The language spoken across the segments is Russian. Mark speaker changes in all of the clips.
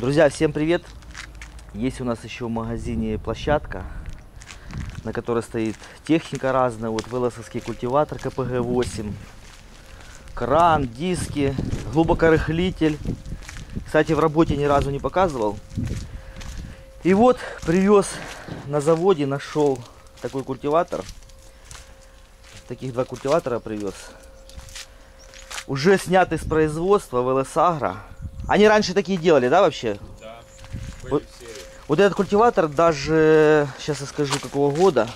Speaker 1: Друзья, всем привет! Есть у нас еще в магазине площадка, на которой стоит техника разная. Вот велосовский культиватор КПГ-8, кран, диски, глубокорыхлитель. Кстати, в работе ни разу не показывал. И вот привез на заводе, нашел такой культиватор. Таких два культиватора привез. Уже сняты с производства ВЛС Агро. Они раньше такие делали, да, вообще?
Speaker 2: Да,
Speaker 1: Вот-. Вот этот культиватор даже, сейчас я скажу какого года,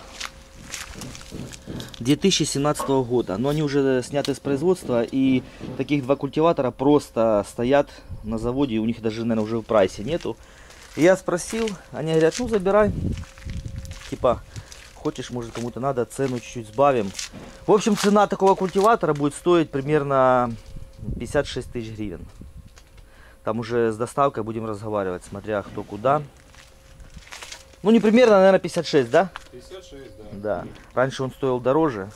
Speaker 1: 2017 года. Но они уже сняты с производства и таких два культиватора просто стоят на заводе, и у них даже, наверное, уже в прайсе нету. И я спросил, они говорят, ну забирай. Типа, хочешь, может кому-то надо, цену чуть-чуть сбавим. В общем, цена такого культиватора будет стоить примерно 56 тысяч гривен. Там уже с доставкой будем разговаривать, смотря кто куда. Ну, не примерно, наверное, 56, да?
Speaker 2: 56, да.
Speaker 1: Да. Раньше он стоил дороже.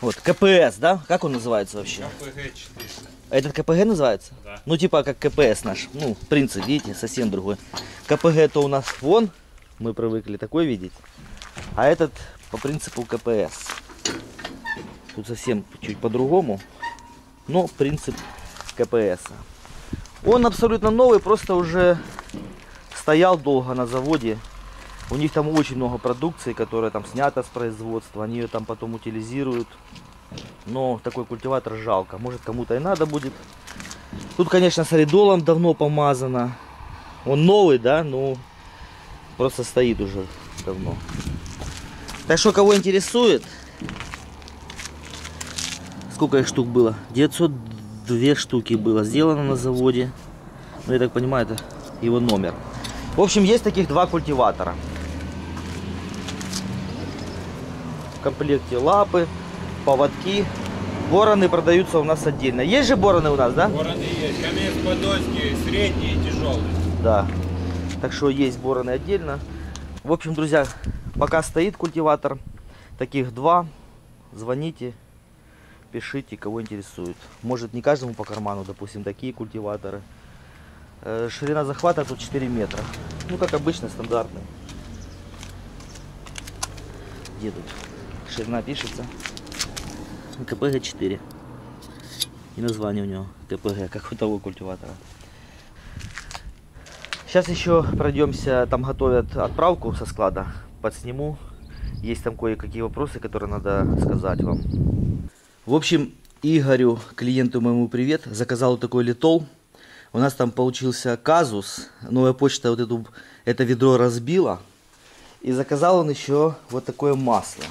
Speaker 1: Вот, КПС, да? Как он называется вообще?
Speaker 2: КПГ 400.
Speaker 1: Этот КПГ называется?
Speaker 2: Да.
Speaker 1: Ну, типа как КПС наш. Ну, принцип, видите, совсем другой. КПГ то у нас вон, мы привыкли такой видеть. А этот по принципу КПС. Тут совсем чуть по-другому. Но принцип КПС. Он абсолютно новый, просто уже стоял долго на заводе. У них там очень много продукции, которая там снята с производства. Они ее там потом утилизируют. Но такой культиватор жалко. Может кому-то и надо будет. Тут, конечно, солидолом давно помазано. Он новый, да, но просто стоит уже давно. Так что, кого интересует, сколько их штук было? 902 штуки было сделано на заводе. Ну, я так понимаю, это его номер. В общем, есть таких два культиватора. В комплекте лапы, поводки. Бороны продаются у нас отдельно. Есть же бороны у нас, да?
Speaker 2: Вороны есть. Камец подольский, средний и тяжелый.
Speaker 1: Да. Так что есть бороны отдельно. В общем, друзья, пока стоит культиватор, таких два, звоните, пишите, кого интересует. Может не каждому по карману, допустим, такие культиваторы. Э, Ширина захвата тут 4 метра. Ну, как обычно, стандартный. Где тут? Ширина пишется. КПГ 4. И название у него КПГ, как у того культиватора. Сейчас еще пройдемся, там готовят отправку со склада, подсниму. Есть там кое-какие вопросы, которые надо сказать вам. В общем, Игорю, клиенту моему привет, заказал вот такой литол. У нас там получился казус, новая почта вот эту, это ведро разбила. И заказал он еще вот такое масло.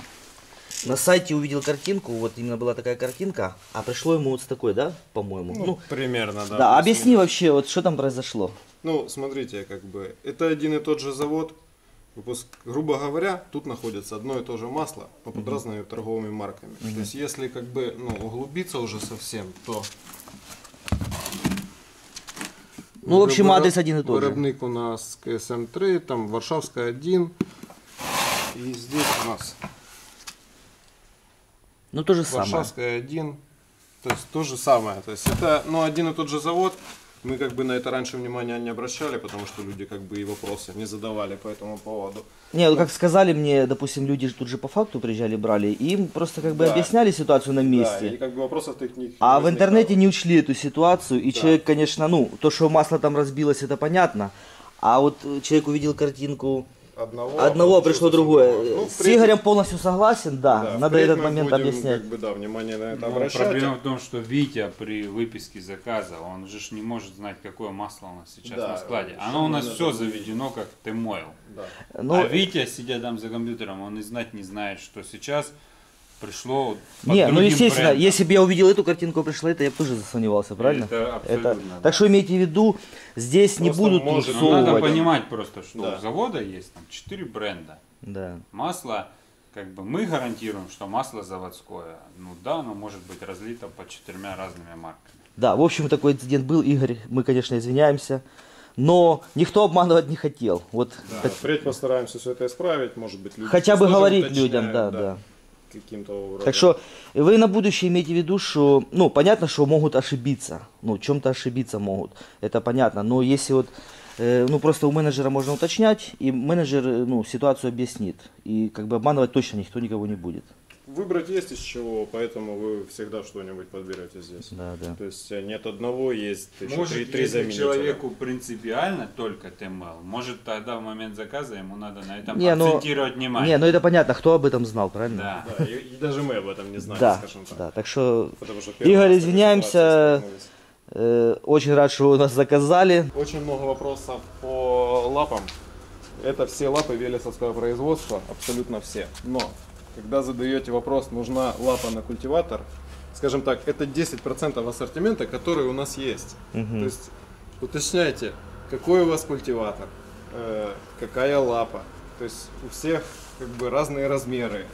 Speaker 1: На сайте увидел картинку, вот именно была такая картинка, а пришло ему вот с такой, да, по-моему?
Speaker 3: Ну,
Speaker 1: Ну,
Speaker 3: примерно, да.
Speaker 1: да, объясни вообще, вот что там произошло.
Speaker 3: Ну, смотрите, как бы, это один и тот же завод. Выпуск, грубо говоря, тут находится одно и то же масло по под разными торговыми марками. То есть, если как бы, ну, углубиться уже совсем, то...
Speaker 1: Ну, в общем, адрес один и тот же.
Speaker 3: Виробник у нас КСМ-3, там Варшавская 1. И здесь у нас
Speaker 1: Ну, то же самое.
Speaker 3: Варшавская 1. То есть то же самое. То есть это ну, один и тот же завод. Мы как бы на это раньше внимания не обращали, потому что люди как бы и вопросы не задавали по этому поводу.
Speaker 1: Не, ну, как сказали мне, допустим, люди тут же по факту приезжали, брали, и им просто как бы
Speaker 3: Да.
Speaker 1: объясняли ситуацию на
Speaker 3: Да,
Speaker 1: месте.
Speaker 3: и как бы вопросов таких не
Speaker 1: А в интернете не учли эту ситуацию, и человек, конечно, ну, то, что масло там разбилось, это понятно. А вот человек увидел картинку
Speaker 3: одного,
Speaker 1: одного, а пришло другое.
Speaker 3: Ну,
Speaker 1: С Игорем полностью согласен, да,
Speaker 3: да,
Speaker 1: надо этот момент
Speaker 3: будем,
Speaker 1: объяснять.
Speaker 3: Как бы, да, внимание на это
Speaker 2: Ну,
Speaker 3: обращать.
Speaker 2: проблема в том, что Витя при выписке заказа, он же не может знать, какое масло у нас сейчас
Speaker 3: Да,
Speaker 2: на складе. Оно у нас все заведено как T-Moil.
Speaker 3: Да.
Speaker 1: Ну,
Speaker 2: а Витя, сидя там за компьютером, он и знать не знает, что сейчас пришло под
Speaker 1: не, ну естественно,
Speaker 2: брендом.
Speaker 1: если бы я увидел эту картинку, пришла это, я бы тоже засомневался, правильно?
Speaker 2: Это абсолютно, да.
Speaker 1: Так что имейте в виду, здесь не
Speaker 3: Просто
Speaker 1: будут
Speaker 3: может-
Speaker 2: Ну, надо понимать просто, что
Speaker 3: Да.
Speaker 2: у завода есть там 4 бренда.
Speaker 1: Да.
Speaker 2: Масло, как бы мы гарантируем, что масло заводское. Ну да, оно может быть разлито по четырьмя разными марками.
Speaker 1: Да, в общем, такой инцидент был, Игорь, мы, конечно, извиняемся, но никто обманывать не хотел. Вот
Speaker 3: Да,
Speaker 1: так-
Speaker 3: Впредь постараемся все это исправить, может быть, люди
Speaker 1: хотя бы говорить
Speaker 3: уточняют,
Speaker 1: людям, да, да.
Speaker 3: Каким-то образом.
Speaker 1: Так что вы на будущее имейте в виду, что, ну, понятно, что могут ошибиться, ну, чем-то ошибиться могут, это понятно, но если вот, э, ну, просто у менеджера можно уточнять, и менеджер, э, ну, ситуацию объяснит, и как бы обманывать точно никто никого не будет.
Speaker 3: Выбрать есть из чего, поэтому вы всегда что-нибудь подберете здесь.
Speaker 1: Да, да.
Speaker 3: То есть э, нет одного, есть еще
Speaker 2: Может,
Speaker 3: три, три
Speaker 2: если
Speaker 3: заменителя.
Speaker 2: человеку принципиально только TML, может тогда в момент заказа ему надо на этом
Speaker 1: Не, ну,
Speaker 2: акцентировать внимание.
Speaker 1: Не, ну это понятно, кто об этом знал, правильно?
Speaker 2: Да.
Speaker 3: Да, и, и даже мы об этом не знали,
Speaker 1: Да,
Speaker 3: скажем так.
Speaker 1: да, так что
Speaker 3: Потому что
Speaker 1: Игорь, извиняемся. э, очень рад, что вы нас заказали.
Speaker 3: Очень много вопросов по лапам. Это все лапы велесовского производства, абсолютно все. Но, когда задаете вопрос, нужна лапа на культиватор, скажем так, это 10% ассортимента, который у нас есть. То есть уточняйте, какой у вас культиватор, э, какая лапа. То есть у всех как бы разные размеры.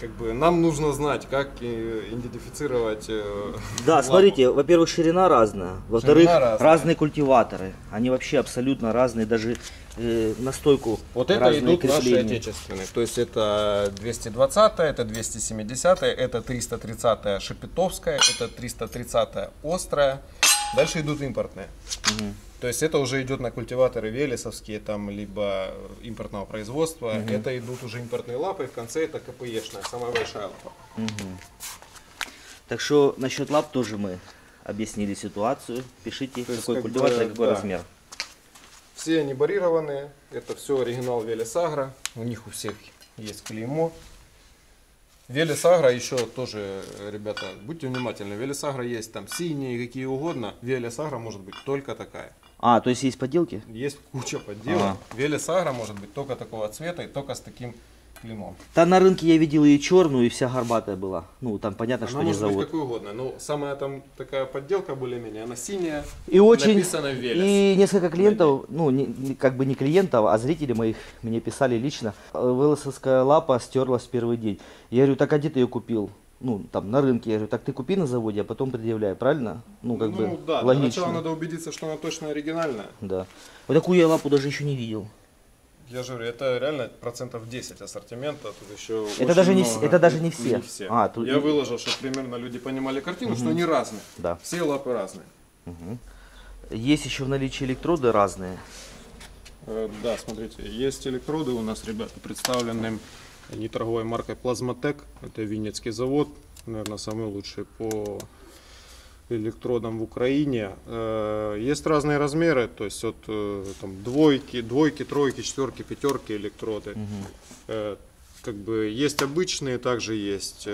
Speaker 3: Как бы нам нужно знать, как э, идентифицировать. э,
Speaker 1: Да,
Speaker 3: лапу.
Speaker 1: смотрите, во-первых, ширина разная, во-вторых,
Speaker 3: разная.
Speaker 1: разные культиваторы, они вообще абсолютно разные, даже э, на стойку
Speaker 3: Вот это идут наши
Speaker 1: крепления.
Speaker 3: отечественные. То есть это 220, это 270, это 330 шепетовская, это 330 острая. Дальше идут импортные. То есть это уже идет на культиваторы велесовские, там, либо импортного производства. Это идут уже импортные лапы, и в конце это КПЕшная, самая большая лапа.
Speaker 1: Так что насчет лап тоже мы объяснили ситуацию. Пишите,
Speaker 3: То
Speaker 1: какой
Speaker 3: как
Speaker 1: культиватор и какой
Speaker 3: да.
Speaker 1: размер.
Speaker 3: Все они барированные, это все оригинал Велесагра, у них у всех есть клеймо. Велесагра еще тоже, ребята, будьте внимательны, Велесагра есть там синие, какие угодно, Велесагра может быть только такая.
Speaker 1: А, то есть есть подделки?
Speaker 3: Есть куча подделок,
Speaker 1: Ага.
Speaker 3: Велесагра может быть только такого цвета и только с таким клеймом.
Speaker 1: Там на рынке я видел и черную, и вся горбатая была. Ну, там понятно,
Speaker 3: Она
Speaker 1: что не
Speaker 3: может быть
Speaker 1: завод.
Speaker 3: какой угодно, но самая там такая подделка более-менее, она синяя,
Speaker 1: И очень,
Speaker 3: написано Велес.
Speaker 1: и несколько клиентов, ну, не- как бы не клиентов, а зрители моих мне писали лично, «Э, велосовская лапа стерлась в первый день. Я говорю, так а где ты ее купил? Ну, там, на рынке. Я говорю, так ты купи на заводе, а потом предъявляй, правильно? Ну, как
Speaker 3: ну
Speaker 1: бы,
Speaker 3: да, для
Speaker 1: логично.
Speaker 3: начала надо убедиться, что она точно оригинальная.
Speaker 1: Да. Вот такую я лапу даже еще не видел.
Speaker 3: Я же говорю, это реально процентов 10 ассортимента. Тут еще
Speaker 1: Это
Speaker 3: очень
Speaker 1: даже не
Speaker 3: много.
Speaker 1: вс- это даже не все. А, тут
Speaker 3: Я выложил, чтобы примерно люди понимали картину, что они разные.
Speaker 1: Да.
Speaker 3: Все лапы разные.
Speaker 1: Есть еще в наличии электроды разные.
Speaker 3: Э, Да, смотрите, есть электроды у нас, ребята, представлены неторговой маркой Плазматек. Это Винницкий завод, наверное, самый лучший по электродам в Украине. Есть разные размеры, то есть от там, двойки, двойки, тройки, четверки, пятерки электроды. Э, Как бы есть обычные, также есть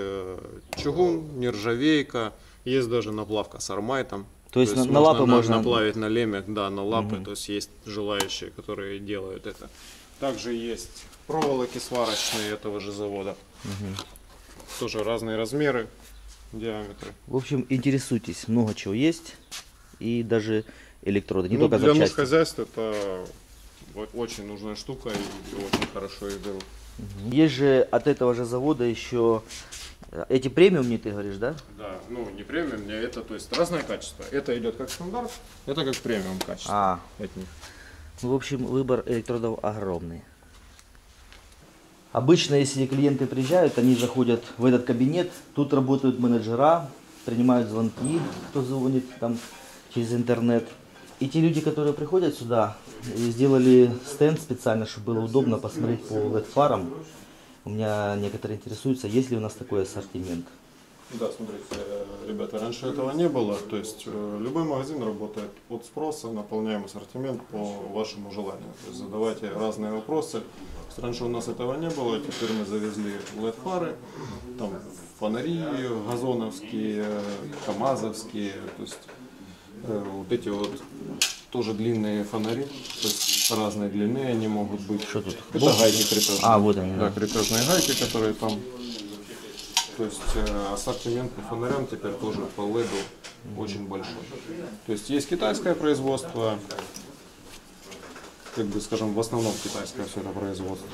Speaker 3: чугун, нержавейка, есть даже наплавка с армайтом.
Speaker 1: То есть на- на лапы можно-
Speaker 3: наплавить на лемех, да, на лапы. То есть есть желающие, которые делают это. Также есть проволоки сварочные этого же завода. Тоже разные размеры, диаметры.
Speaker 1: В общем, интересуйтесь, много чего есть. И даже электроды, не
Speaker 3: Ну,
Speaker 1: только
Speaker 3: для
Speaker 1: запчасти.
Speaker 3: мужхозяйств это о- очень нужная штука и очень хорошо их берут.
Speaker 1: Есть же от этого же завода еще э, эти премиумные, ты говоришь, да?
Speaker 3: Да, ну не премиум, не это, то есть разное качество. Это идет как стандарт, это как премиум качество
Speaker 1: А,
Speaker 3: от них.
Speaker 1: В общем, выбор электродов огромный. Обычно, если клиенты приезжают, они заходят в этот кабинет, тут работают менеджера, принимают звонки, кто звонит там через интернет. И те люди, которые приходят сюда, сделали стенд специально, чтобы было удобно посмотреть по LED-фарам. У меня некоторые интересуются, есть ли у нас такой ассортимент.
Speaker 3: Да, смотрите, э, ребята, раньше этого не было. То есть э, любой магазин работает от спроса, наполняем ассортимент по вашему желанию. То есть задавайте разные вопросы. Раньше у нас этого не было, теперь мы завезли LED-фары, там фонари газоновские, камазовские, то есть э, вот эти вот тоже длинные фонари, то есть разной длины они могут быть.
Speaker 1: Что тут?
Speaker 3: Это гайки крепежные.
Speaker 1: А, вот они,
Speaker 3: да. крепежные гайки, которые там то есть э, ассортимент по фонарям теперь тоже по LED очень большой. То есть есть китайское производство, как бы скажем, в основном китайское все это производство.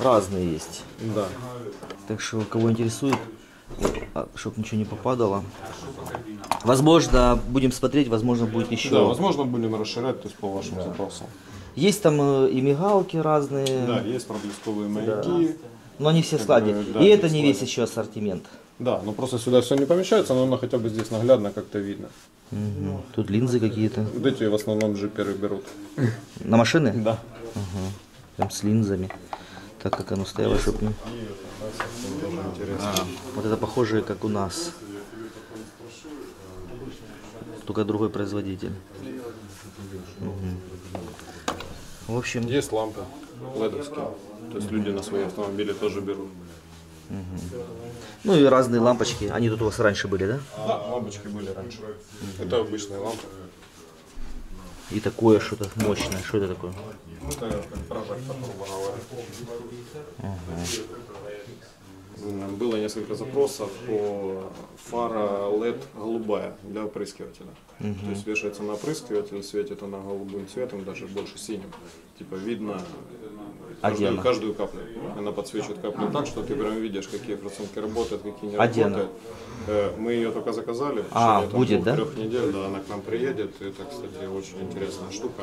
Speaker 1: Разные есть.
Speaker 3: Да.
Speaker 1: Так что, кого интересует, чтобы ничего не попадало. Возможно, будем смотреть, возможно, будет еще.
Speaker 3: Да, возможно, будем расширять то есть, по вашим запросам.
Speaker 1: Есть там э, и мигалки разные,
Speaker 3: Да, есть проблесковые маяки.
Speaker 1: Но они все сладкие.
Speaker 3: да,
Speaker 1: и это
Speaker 3: не
Speaker 1: не весь еще ассортимент.
Speaker 3: Да, но просто сюда все не помещается, но оно хотя бы здесь наглядно как-то видно.
Speaker 1: Мгм. Тут линзы какие-то.
Speaker 3: Вот эти в основном джиперы берут.
Speaker 1: На машины?
Speaker 3: Да.
Speaker 1: Прям с линзами. Так как оно стояло, чтобы не... А, вот это похоже, как у нас. Только другой производитель. Мгм. В общем,
Speaker 3: Есть лампы ледовские. То есть люди на свои автомобили тоже берут.
Speaker 1: ну и разные лампочки. Они тут у вас раньше были, да?
Speaker 3: Да, лампочки были раньше. Это обычные лампы.
Speaker 1: И такое что-то мощное. Что это такое?
Speaker 3: Это как прожектор, грубо говоря. М, Было несколько запросов по фара LED голубая для опрыскивателя. То есть вешается на опрыскиватель, светит она голубым цветом, даже больше синим. Типа видно каждую, каждую каплю. Она подсвечивает каплю так, что ты прям видишь, какие процентки работают, какие не
Speaker 1: Отдельно.
Speaker 3: работают. Э, Мы ее только заказали. в
Speaker 1: А,
Speaker 3: течение, там,
Speaker 1: будет, да?
Speaker 3: двух-трех недель, да, она к нам приедет. Это, кстати, очень интересная штука.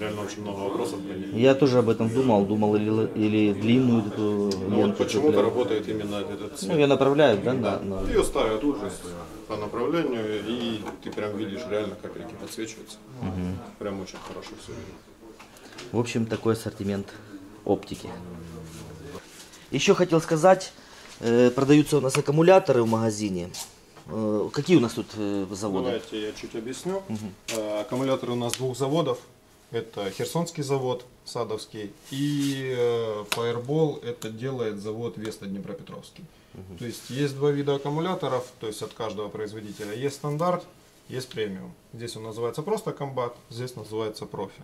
Speaker 3: Реально очень много вопросов по ней.
Speaker 1: Я тоже об этом думал. Думал или, или длинную эту
Speaker 3: Ну, вот
Speaker 1: ленту
Speaker 3: почему-то
Speaker 1: цеплять.
Speaker 3: работает именно этот цвет.
Speaker 1: Ну, ее направляют, да? на- на-
Speaker 3: Ее ставят уже по направлению, и ты прям видишь реально, как реки подсвечиваются. Прям очень хорошо все видно.
Speaker 1: В общем, такой ассортимент оптики. Еще хотел сказать, э, продаются у нас аккумуляторы в магазине. Э, Какие у нас тут э, заводы?
Speaker 3: Давайте я чуть объясню. Э, Аккумуляторы у нас двух заводов. Это Херсонский завод, Садовский, и Fireball это делает завод Веста Днепропетровский. То есть есть два вида аккумуляторов, то есть от каждого производителя. Есть стандарт, есть премиум. Здесь он называется просто комбат, здесь называется профи.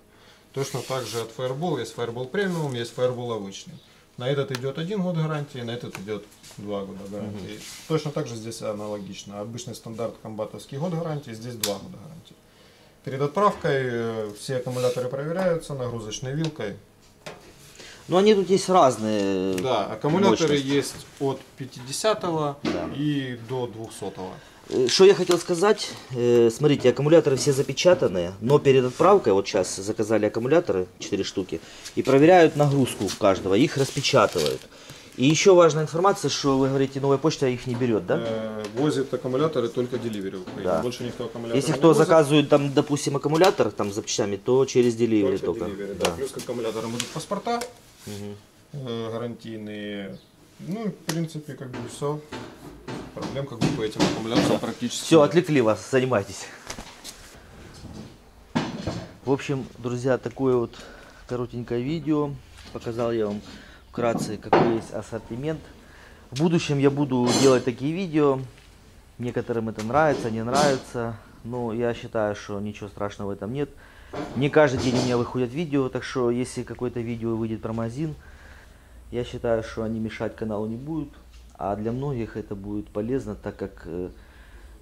Speaker 3: Точно так же от Fireball есть Fireball премиум, есть Fireball обычный. На этот идет один год гарантии, на этот идет два года гарантии. Точно так же здесь аналогично. Обычный стандарт комбатовский год гарантии, здесь два года гарантии. Перед отправкой э, все аккумуляторы проверяются нагрузочной вилкой.
Speaker 1: Ну, они тут есть разные.
Speaker 3: Да, аккумуляторы
Speaker 1: мощности.
Speaker 3: есть от 50
Speaker 1: Да.
Speaker 3: и до 200
Speaker 1: Э, Что я хотел сказать, э, смотрите, аккумуляторы все запечатанные, но перед отправкой, вот сейчас заказали аккумуляторы, 4 штуки, и проверяют нагрузку каждого, их распечатывают. И еще важная информация, что вы говорите, новая почта их не берет, да?
Speaker 3: Э, Возит аккумуляторы только Delivery.
Speaker 1: Да.
Speaker 3: Больше никто аккумуляторы
Speaker 1: Если кто
Speaker 3: возит,
Speaker 1: заказывает, там, допустим, аккумулятор там, с запчастями, то через Delivery
Speaker 3: только
Speaker 1: только.
Speaker 3: Delivery, да. Плюс к аккумуляторам будут паспорта э, гарантийные. Ну в принципе как бы все. Проблем как бы по этим аккумуляторам практически
Speaker 1: Все,
Speaker 3: нет.
Speaker 1: отвлекли вас, занимайтесь. В общем, друзья, такое вот коротенькое видео. Показал я вам вкратце, какой есть ассортимент. В будущем я буду делать такие видео. Некоторым это нравится, не нравится. Но я считаю, что ничего страшного в этом нет. Не каждый день у меня выходят видео, так что если какое-то видео выйдет про магазин, я считаю, что они мешать каналу не будут. А для многих это будет полезно, так как э,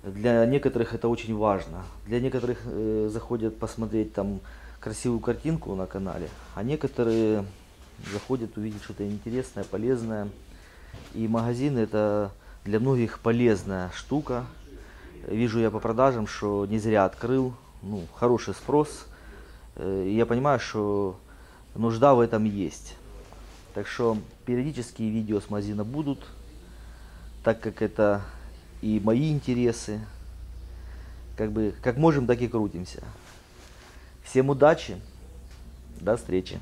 Speaker 1: для некоторых это очень важно. Для некоторых э, заходят посмотреть там красивую картинку на канале, а некоторые заходят увидеть что-то интересное, полезное. И магазин это для многих полезная штука. Вижу я по продажам, что не зря открыл. Ну, хороший спрос. Э, И я понимаю, что нужда в этом есть. Так что периодические видео с магазина будут, так как это и мои интересы. Как бы как можем, так и крутимся. Всем удачи. До встречи.